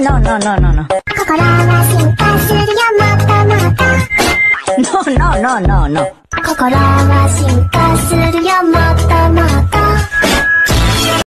No, no, no, no, no, no. 心は進化するよもっともっと No, no, no, no, no. 心は進化